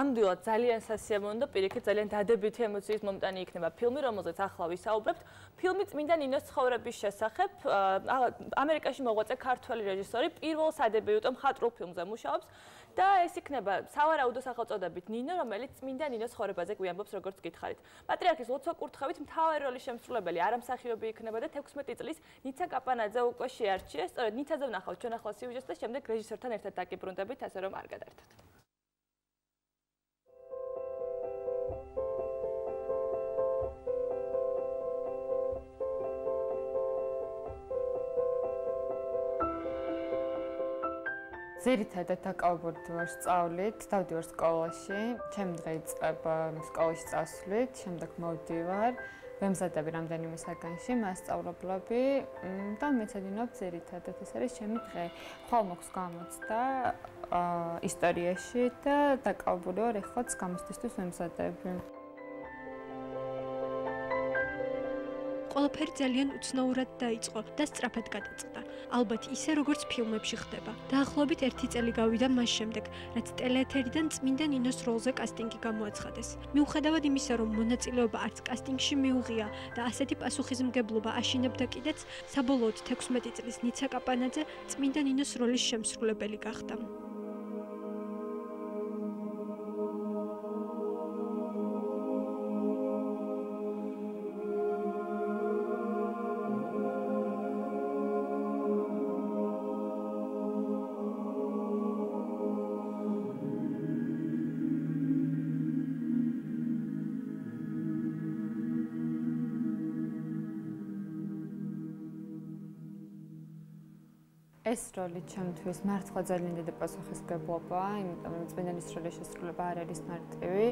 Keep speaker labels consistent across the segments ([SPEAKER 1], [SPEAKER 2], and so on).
[SPEAKER 1] ნამდვილად ძალიან სასიამოვნო და პირიქით ძალიან დადებითი ემოციის მომტანი იქნება ფილმი, რომელზეც ახლა ვისაუბრებთ. ფილმი წმინდა ნინოს ცხოვრების შესახებ. ამერიკაში მოღვაწე ქართველი რეჟისორი პირველ სადებიუტო მხატვრულ ფილმზე მუშაობს და ეს იქნება სავარაუდო სახელწოდებით ნინო, რომელიც წმინდა ნინოს ცხოვრებაზე გვიამბობს, როგორც გითხარით. პატრიარქის ლოცვა კურთხევით მთავარი როლის შემსრულებელი არამსახიობი იქნება და 16 წლის ნიცა კაპანაძე უკვე შეარჩიეს. სწორედ ნიცაზე ვნახავთ ჩვენ ახლა სიუჟეტს და შემდეგ რეჟისორთან ერთად დაკიბრუნდებით, ასე რომ არ გადაერთოთ.
[SPEAKER 2] ზერითადად დაკავებულდი ვარ სწავლით, დავდივარ სკოლაში, ჩემი დღე იწყება სკოლაში წასვლით, შემდეგ მოვდივარ ვემზადები რამდენიმე საგანში მასწავლებლები და მეცადინობ ზერითადად ეს არის ჩემი დღე. ხვალ მოხს გამოცდა ისტორიაში და დაკავებული ვარ ეხლაც გამოცდისთვის ვემზადები.
[SPEAKER 3] ყველაფერი ძალიან უცნაურად დაიწყო და სწრაფად გადაწყდა. ალბათ ისე როგორც ფილმებში ხდება. დაახლოებით 1 წელი გავიდა მას შემდეგ, რაც ტელეეთერიდან წმინდა ნინოს როლზე კასტინგი გამოაცხადეს. მიუხედავად იმისა, რომ მონაწილეობა არც კასტინგში მიუღია და ასეთი პასუხისმგებლობა აშინებდა კიდეც, საბოლოოდ 16 წლის ნიცა კაპანაძე წმინდა ნინოს როლის შემსრულებელი გახდა.
[SPEAKER 2] ეს როლი ჩემთვის მართლა ძალიან დიდი პასუხისგებლობაა, იმიტომ რომ წმინდანის როლის შესრულება არ არის მარტივი.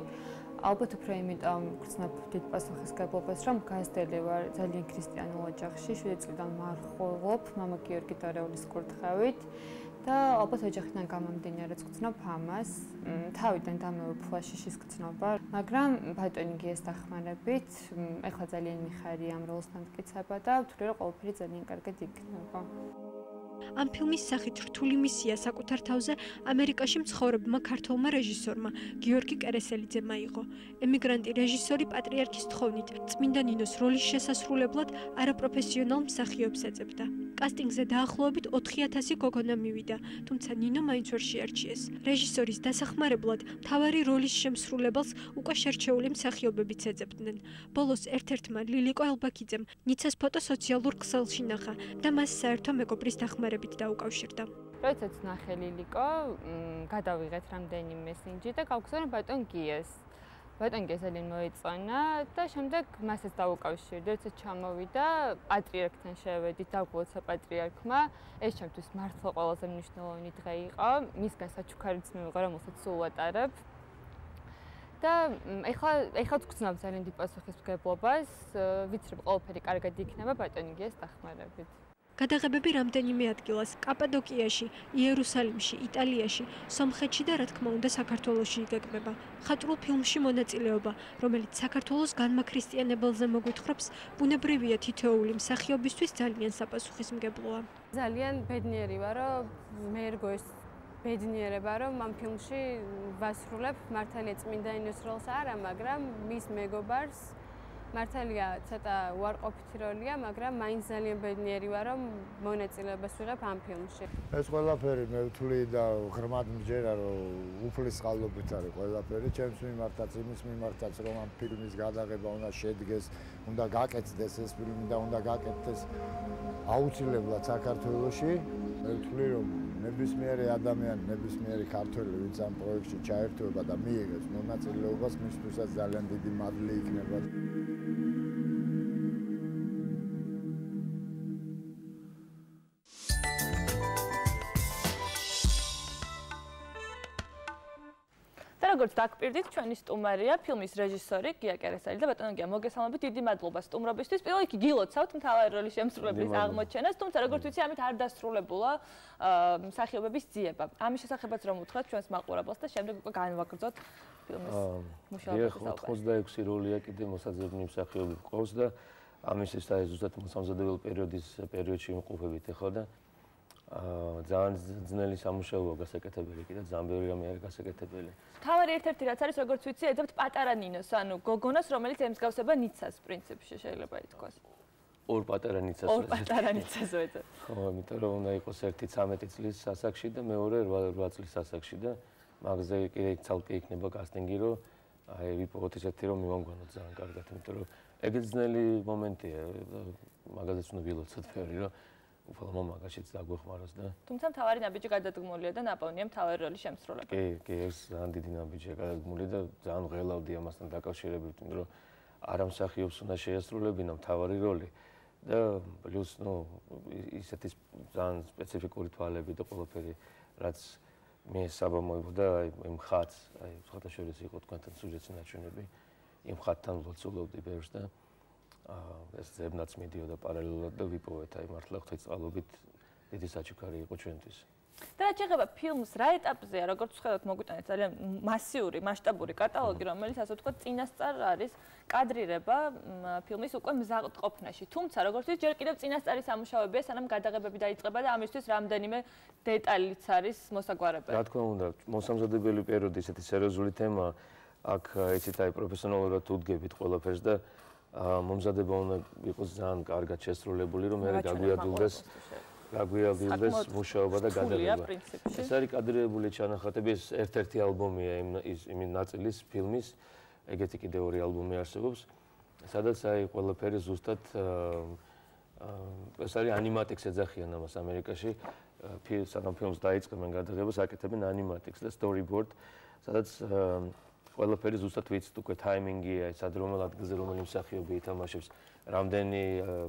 [SPEAKER 2] ალბათ უფრო იმიტომ გრძნობ დიდ პასუხისგებლობას, რომ გასდელი ვარ ძალიან ქრისტიანულ ოჯახში, 7 წლიდან მარხულობ მამა გიორგი დარეულის კურთხევით და ალბათ ოჯახიდან გამომდინარე გრძნობ ამას, თავიდან დამეუფლა შიშის გრძნობა, მაგრამ ბატონიგი ეს დახმარებით, ეხლა ძალიან მიხარია ამ როლს დამტკიცება და ვთვლი რომ ყველაფერი ძალიან კარგად იქნება.
[SPEAKER 3] ამ ფილმის სახით რთული მისია საკუთარ თავზე ამერიკაში მცხოვრებმა ქართველმა რეჟისორმა გიორგი კერესელიძემ აიღო. ემიგრანტი რეჟისორი პატრიარქის თხოვნით წმინდა ნინოს როლის შესასრულებლად არაპროფესიონალ მსახიობს ეძებდა. კასტინგზე დაახლოებით 4000 გოგონა მივიდა, თუმცა ნინო მაინც ვერ შეარჩიეს. რეჟისორის დასახმარებლად თავარი როლის შემსრულებელს უკვე შერჩეული მსახიობებიც ეძებდნენ. ბოლოს ერთ-ერთმა ლილიკო ელბაკიძემ ნიცას ფოტო სოციალურ ქსელში ნახა და მას საერთო მეგობრის დახმარებით ფოტოებით დაუკავშირდა.
[SPEAKER 2] როდესაც ნახე ლილიკო, გადავიღეთ რამდენი მესენჯი და გავგზავნე ბატონ გიეს. ბატონ გიეს ძალიან მოეწონა და შემდეგ მასაც დაუკავშირდი, როდესაც ჩამოვიდა პატრიარქთან შევედი, დაგვოცა პატრიარქმა. ეს ჩემთვის მართლა ყველაზე მნიშვნელოვანი დღე იყო. მისგან საჩუქარიც მივიღო, რომელსაც სულ ვატარებ. და ეხლა ეხლა ვგრძნობ ძალიან დიდ პასუხისმგებლობას, ვიცი რომ ყველაფერი კარგად იქნება ბატონ გიეს დახმარებით.
[SPEAKER 3] გადაღებები რამდენიმე ადგილას კაპადოკიაში, იერუსალიმში, იტალიაში, სომხეთში და რა თქმა უნდა საქართველოში იგეგმება. ხატრულ ფილმში მონაწილეობა, რომელიც საქართველოს განმაქრისტიანებელზე მოგვითხრობს, ბუნებრივია თითოეული მსახიობისთვის ძალიან საპასუხისმგებლოა.
[SPEAKER 4] ძალიან ბედნიერი ვარ, რომ მე ერგო ეს ბედნიერება, რომ ამ ფილმში ვასრულებ მართალია წმინდა ინოს როლს არა, მაგრამ მის მეგობარს მართალია ცოტა უარყოფითი როლია, მაგრამ მაინც ძალიან ბედნიერი ვარ, რომ მონაწილეობას ვიღებ ამ ფილმში.
[SPEAKER 5] ეს ყველაფერი მე ვთვლი და ღრმად მჯერა, რომ უფლის წყალობით არის ყველაფერი, ჩემს მიმართაც, იმის მიმართაც, რომ ამ ფილმის გადაღება უნდა შედგეს, უნდა გაკეთდეს ეს ფილმი და უნდა გაკეთდეს აუცილებლად საქართველოში. მე ვთვლი, რომ ნებისმიერი ადამიანი, ნებისმიერი ქართველი, ვინც ამ პროექტში ჩაერთვება და მიიღებს მონაწილეობას, მისთვისაც ძალიან დიდი მადლი იქნება.
[SPEAKER 1] როგორც დაგპირდით, ჩვენი სტუმარია ფილმის რეჟისორი გია კერესელი და ბატონო გია, მოგესალმებით, დიდი მადლობა სტუმრობისთვის. პირველ რიგში გილოცავთ მთავარი როლის შემსრულებლის აღმოჩენას, თუმცა როგორც ვიცი, ამით არ დასრულებულა მსახიობების ძიება. ამის შესახებაც რომ უთხრათ ჩვენს მაყურებელს და შემდეგ უკვე განვაგრძოთ ფილმის მუშაობას.
[SPEAKER 6] 86 როლია კიდე მოსაძებნი მსახიობი ყავს და ამის ეს აი ზუსტად მოსამზადებელ პერიოდის პერიოდში იმყოფებით ახლა და ძალიან ძნელი სამუშაოა გასაკეთებელი კიდე ძალიან ბევრი რამე არის გასაკეთებელი.
[SPEAKER 1] თავარი ერთ-ერთი რაც არის როგორც ვიცი, ეძებთ პატარა ნინოს, ანუ გოგონას, რომელიც ემსგავსება ნიცას პრინციპში შეიძლება ითქვას.
[SPEAKER 6] ორ პატარა ნიცას
[SPEAKER 1] ორ პატარა ნიცას ვეძებთ.
[SPEAKER 6] ხო, იმიტომ რომ უნდა იყოს ერთი 13 წლის სასაკში და მეორე 8 წლის სასაკში და მაგზე კიდე ცალკე იქნება კასტინგი, რომ აი ვიპოვოთ ესეთი რომ მივამგონო ძალიან კარგად, იმიტომ რომ ეგეც ძნელი მომენტია, მაგაზეც უნდა ვილოცოთ ფერი, რომ უფალო მომაგაშიც დაგვეხმაროს და
[SPEAKER 1] თუმცა მთავარი ნაბიჯი გადადგმულია და ნაპოვნია მთავარი როლის შემსრულებელი.
[SPEAKER 6] კი, კი, ეს ძალიან დიდი ნაბიჯია გადადგმული და ძალიან ღელავდი ამასთან დაკავშირებით, იმიტომ რომ არამსახიობს უნდა შეასრულებინა მთავარი როლი და პლუს ნუ ისეთი ძალიან სპეციფიკური თვალები და ყველაფერი რაც მე საბა მოიბოდა აი იმ ხაც, აი სხვათა შორის იყო თქვენთან სუჟეტის ნაჩვენები, იმ ხათთან ვლოცულობდი ბევრს და ეს ზებნაც მიდიოდა პარალელურად და ვიპოვეთ აი მართლა ღვთისწყალობით დიდი საჩუქარი იყო ჩვენთვის.
[SPEAKER 1] და რა შეიძლება ფილმს რა ეტაპზეა, როგორც ხედავთ, მოგვიტანეთ ძალიან მასიური, მასშტაბური კატალოგი, რომელიც ასე ვთქვათ, წინასწარ არის კადრირება ფილმის უკვე მზადყოფნაში. თუმცა, როგორც ის ჯერ კიდევ წინასწარი სამუშაოებია, სანამ გადაღებები დაიწყება და ამისთვის რამდენიმე დეტალიც არის მოსაგვარებელი.
[SPEAKER 6] რა თქმა უნდა, მოსამზადებელი პერიოდი ესეთი სერიოზული თემაა. აქ იცით აი პროფესიონალურად უდგებით ყველაფერს და მომზადება უნდა იყოს ძალიან კარგად შესრულებული, რომ მე გაგვიადვილდეს გაგვიადვილდეს მუშაობა და გადაღება. ეს არის კადრირებული ჩანახატები, ეს ერთ-ერთი ალბომია იმ იმ ნაწილის ფილმის. ეგეთი კიდე ორი ალბომი არსებობს, სადაც აი ყველაფერი ზუსტად ეს არის ანიმატიქს ეძახიან ამას ამერიკაში. ფილმს, სანამ ფილმს დაიწყებენ გადაღებას, აკეთებენ ანიმატიქს და storyboard, სადაც ყველაფერი ზუსტად ვიცით უკვე ტაიმინგია, სად რომელ ადგილზე რომელი მსახიობი ითამაშებს, რამდენი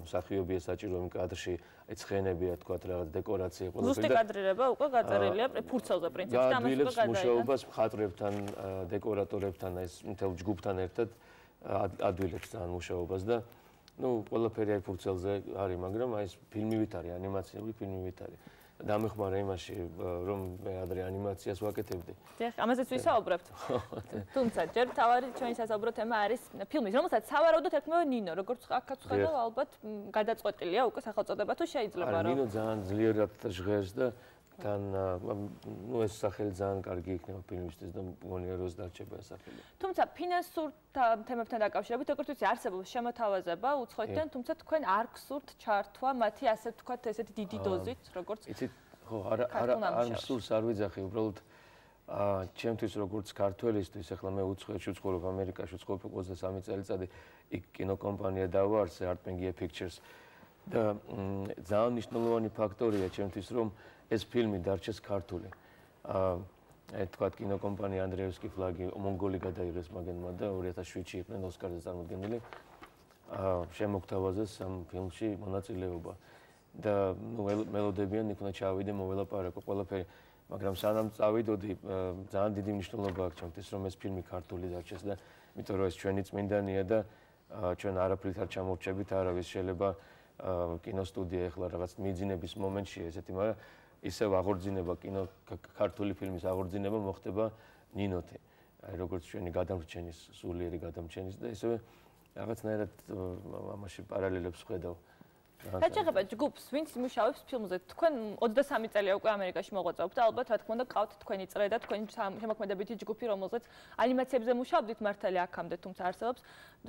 [SPEAKER 6] მსახიობია საჭირო იმ კადრში, აი ცხენებია თქვა რაღაც დეკორაცია
[SPEAKER 1] ყველაფერი. ზუსტი კადრირება უკვე გაწერილია ფურცელზე პრინციპში და ამას უკვე გადაიღეს.
[SPEAKER 6] მუშაობას მხატვრებთან, დეკორატორებთან, აი მთელ ჯგუფთან ერთად ადვილებს ძალიან მუშაობას და ну, ყველაფერი აი ფურცელზე არის, მაგრამ აი ეს ფილმივით არის, ანიმაციური ფილმივით არის. დამეხმარა იმაში რომ მე ადრე ანიმაციას ვაკეთებდი.
[SPEAKER 1] დიახ, ამაზეც ვისაუბრებთ. თუმცა ჯერ თავარი ჩვენი სასაუბრო თემა არის ფილმის, რომელსაც სავარაუდოდ ეთქმევა ნინო, როგორც აქაც ხედავ ალბათ გადაწყვეტილია უკვე სახელწოდება თუ შეიძლება
[SPEAKER 6] რომ. არა, ნინო ძალიან ძლიერად ჟღერს და თან ნუ ეს სახელი ძალიან კარგი იქნება ფილმისთვის და მგონია რომ დარჩება ეს სახელი.
[SPEAKER 1] თუმცა ფინანსურ თემებთან დაკავშირებით როგორც ვიცი არსებობს შემოთავაზება უცხოეთიდან, თუმცა თქვენ არ გსურთ ჩართვა მათი ასე ვთქვათ ესეთი დიდი დოზით, როგორც
[SPEAKER 6] იცით ხო არა არა არ მსურს არ ვიძახი უბრალოდ აა ჩემთვის როგორც ქართველისთვის ახლა მე უცხოეთში ვცხოვრობ ამერიკაში ვცხოვრობ 23 წელიწადი იქ კინოკომპანია დავარსე Artpengia Pictures. და ძალიან მნიშვნელოვანი ფაქტორია ჩემთვის რომ ეს ფილმი დარჩეს ქართული. აა თქვა კინოკომპანია ანდრეევსკი ფლაგი მონგოლი გადაიღეს მაგენმა და 2007-ში იყვნენ ოსკარზე წარმოდგენილი. აა შემოგთავაზეს ამ ფილმში მონაწილეობა და ნუ მელოდებიან იქ უნდა ჩავიდე მოველაპარაკო ყველაფერი მაგრამ სანამ წავიდოდი ძალიან დიდი მნიშვნელობა აქვს ჩემთვის რომ ეს ფილმი ქართული დარჩეს და იმიტომ რომ ეს ჩვენი წმინდანია და ჩვენ არაფრით არ ჩამორჩებით არავის შეიძლება კინოსტუდია ეხლა რაღაც მიძინების მომენტში ესეთი მაგრამ ისევ აღორძინება კინო ქართული ფილმის აღორძინება მოხდება ნინოთი. აი როგორც ჩვენი გადამრჩენის სულიერი გადამრჩენის და ისევ რაღაცნაირად ამაში პარალელებს ხედავ.
[SPEAKER 1] გაჭირება ჯგუფს, ვინც მუშაობს ფილმზე. თქვენ 23 წელია უკვე ამერიკაში მოღვაწეობთ და ალბათ რა თქმა უნდა ყავთ თქვენი წრე და თქვენი შემოქმედებითი ჯგუფი, რომელზეც ანიმაციებზე მუშაობდით მართალი აქამდე, თუმცა არსებობს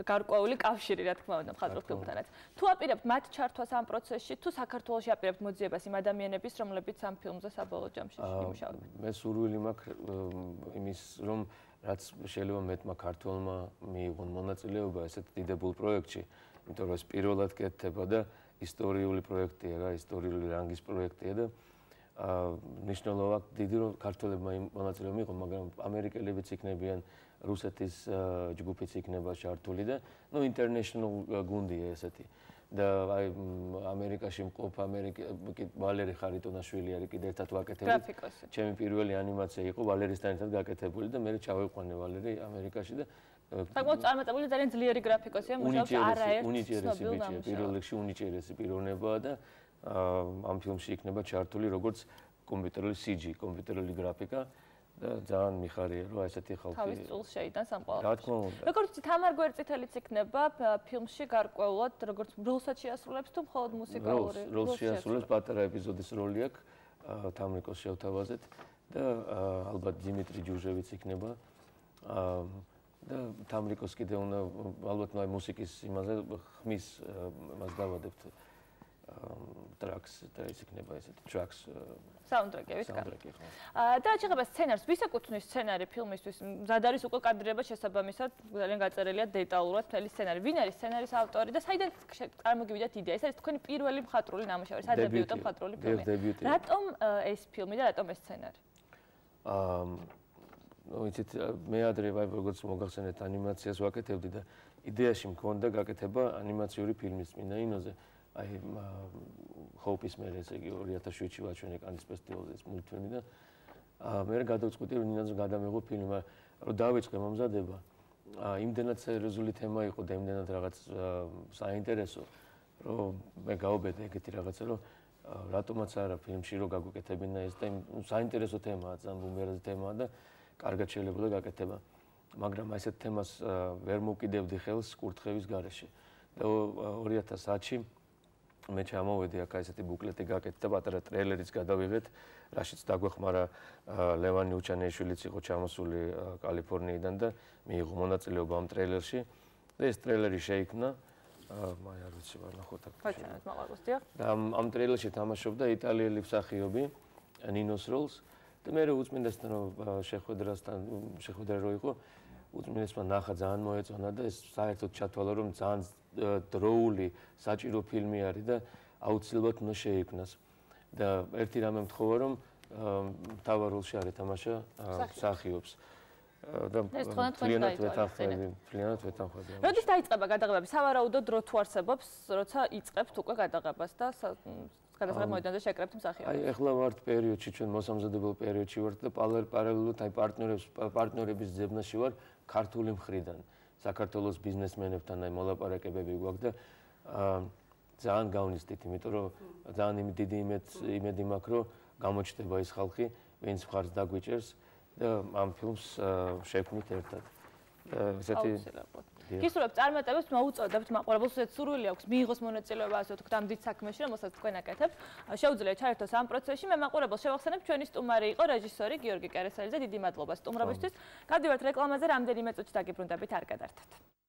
[SPEAKER 1] გარკვეული კავშირი რა თქმა უნდა მხატვრულ ფილმთანაც. თუ აპირებთ მათ ჩართვას ამ პროცესში, თუ საქართველოს აპირებთ მოძიებას იმ ადამიანების, რომლებიც ამ ფილმზე საბოლოო ჯამში იმუშავებენ.
[SPEAKER 6] მე სურვილი მაქვს იმის რომ რაც შეიძლება მეტმა ქართველმა მიიღონ მონაწილეობა ესეთ დიდებულ პროექტში, იმიტომ რომ ეს პირველად კეთდება და ისტორიული პროექტია რა, ისტორიული რანგის პროექტია და აა ნიშნულობა დიდი რომ ქართველებმა მონაწილეობა მიიღონ, მაგრამ ამერიკელებიც იქნებიან, რუსეთის ჯგუფიც იქნება ჩართული და ნუ ინტერნეშნალ გუნდია ესეთი. და აი ამერიკაში მყოფ ამერიკი ვალერი ხარიტონაშვილი არის კიდე ერთად ვაკეთებდი. ჩემი პირველი ანიმაცია იყო ვალერისთან ერთად გაკეთებული და მე ჩავიყვანე ვალერი ამერიკაში და
[SPEAKER 1] საკმაოდ წარმატებული ძალიან ძლიერი გრაფიკოსია, მუშაობს არაერთ
[SPEAKER 6] უნიჭერესი ბიჭია, პირველ რიგში უნიჭერესი პიროვნებაა და ამ ფილმში იქნება ჩართული როგორც კომპიუტერული CG, კომპიუტერული გრაფიკა და ძალიან მიხარია რომ ესეთი ხალხი
[SPEAKER 1] თავის წულს შეიტანს ამ ყველაფერს.
[SPEAKER 6] რა თქმა უნდა.
[SPEAKER 1] როგორც თამარ გვერწითელიც იქნება ფილმში გარკვეულად როგორც როლსაც შეასრულებს თუ მხოლოდ მუსიკალური
[SPEAKER 6] როლს შეასრულებს პატარა ეპიზოდის როლი აქვს თამრიკოს შევთავაზეთ და ალბათ დიმიტრი ჯუჟევიც იქნება. და თამრიკოს კიდე უნდა ალბათ ნაი მუსიკის იმაზე ხმის მას დავადებთ ტრაქს და ის იქნება ესეთი ტრაქს
[SPEAKER 1] საუნდტრეკების კარგი. აა და შეიძლება სცენარს ვისაკუთვნის სცენარი ფილმისთვის? მზად არის უკვე კადრება შესაბამისად, ძალიან გაწერილია დეტალურად მთელი სცენარი. ვინ არის სცენარის ავტორი და საიდან წარმოგივიდათ იდეა? ეს არის თქვენი პირველი მხატვრული ნამუშევარი, სადებიუტო მხატვრული ფილმი. რატომ ეს ფილმი და რატომ ეს სცენარი?
[SPEAKER 6] აა ну იცით მე ადრე ვაი როგორც მოგახსენეთ ანიმაციას ვაკეთებდი და იდეაში მქონდა გაკეთება ანიმაციური ფილმის წინა ინოზე აი ჰოპის მე ესე იგი 2007-ში ვაჩვენე კანის ფესტივალზე ეს მულტფილმი და აა მე გადავწყვიტე რომ ინაზე გადამეღო ფილმი რომ დავიწყე მომზადება აა იმდენად სერიოზული თემა იყო და იმდენად რაღაც საინტერესო რომ მე გავუბედე ეგეთი რაღაცა რომ რატომაც არა ფილმში რო გაგვეკეთებინა ეს და საინტერესო თემაა ძალიან ბუმერაზი თემაა და კარგად შეიძლება გაკეთება. მაგრამ აი ესეთ თემას ვერ მოკიდევდი ხელს კურთხევის garaში. და 2010-ში მე ჩამოვედი აქ ესეთი ბუკლეტი გაკეთდა, პატარა ტრეილერიც გადავიღეთ, რაშიც დაგვეხმარა ლევანი უჩანეიშვილიც იყო ჩამოსული კალიფორნიიდან და მიიღო მონაწილეობა ამ ტრეილერში. და ეს ტრეილერი შეიქმნა აი არ ვიცი, ვანახოთ აქ.
[SPEAKER 1] ფაჩანად მაყუროს, დიახ.
[SPEAKER 6] და ამ ტრეილერში თამაშობდა იტალიელი მსახიობი ნინოს როლს. და მე რო უწმინდესთან რო შეხვედრასთან შეხვედრა რო იყო უწმინდესმა ნახა ძალიან მოეწონა და ეს საერთოდ ჩათვალა რომ ძალიან დროული საჭირო ფილმი არის და აუცილებლად უნდა შეიქმნას და ერთი რამე მთხოვა რომ თავარულში არის თამაშა სახიობს
[SPEAKER 1] და ფლიანად
[SPEAKER 6] ვეთანხმები, ფლიანად ვეთანხმები.
[SPEAKER 1] როდის დაიწყება გადაღებები? სავარაუდოდ დრო თუ არსებობს, როცა იწყებთ უკვე გადაღებას და გადასაღებ მოედანზე შეკრებთ მსახიობს.
[SPEAKER 6] აი, ეხლა ვართ პერიოდში, ჩვენ მოსამზადებელ პერიოდში ვართ და პარალელურად აი პარტნიორებს პარტნიორების ძებნაში ვარ ქართული მხრიდან. საქართველოს ბიზნესმენებთან აი მოლაპარაკებები გვაქვს და ძალიან გავნისტით, იმიტომ რომ ძალიან დიდი იმედ იმედი მაქვს, რომ გამოჩნდება ის ხალხი, ვინც მხარს დაგვიჭერს და ამ ფილმს შევქმნით ერთად. ესეთი
[SPEAKER 1] გისურვებთ წარმატებებს მოუწოდებთ მაყურებელს ეს სურვილი აქვს მიიღოს მონაწილეობა ასე ვთქვათ ამ დიდ საქმეში რომელსაც თქვენ აკეთებთ. შეუძლიათ ჩაერთოს ამ პროცესში. მე მაყურებელს შევახსენებ ჩვენი სტუმარი იყო რეჟისორი გიორგი კერესელიძე დიდი მადლობა სტუმრობისთვის. გადივართ რეკლამაზე რამდენიმე წუთში დაგიბრუნდებით არ გადართოთ